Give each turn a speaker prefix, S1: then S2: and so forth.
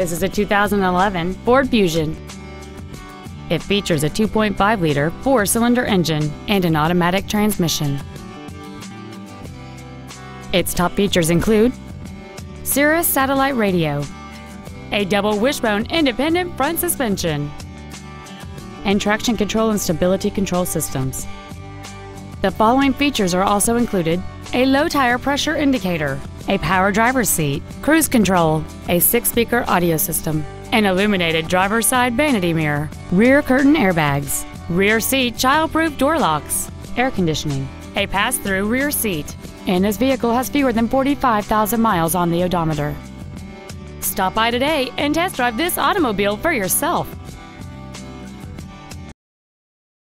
S1: This is a 2011 Ford Fusion. It features a 2.5-liter four-cylinder engine and an automatic transmission. Its top features include Sirius satellite radio, a double wishbone independent front suspension, and traction control and stability control systems. The following features are also included a low tire pressure indicator, a power driver's seat, cruise control, a six speaker audio system, an illuminated driver's side vanity mirror, rear curtain airbags, rear seat child-proof door locks, air conditioning, a pass-through rear seat, and this vehicle has fewer than 45,000 miles on the odometer. Stop by today and test drive this automobile for yourself.